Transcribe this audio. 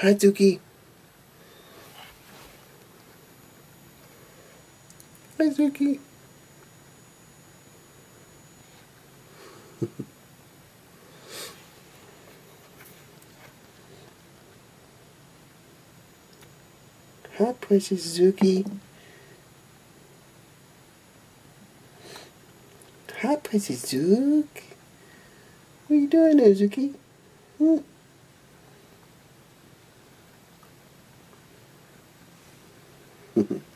Hi, Zukie. Hi, Zukie. Hi, precious Zukie. Hi, precious Zook. What are you doing there, Zukie? Hmm? Mm-hmm.